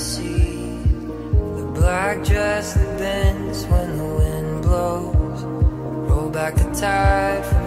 See The black dress that bends when the wind blows. Roll back the tide.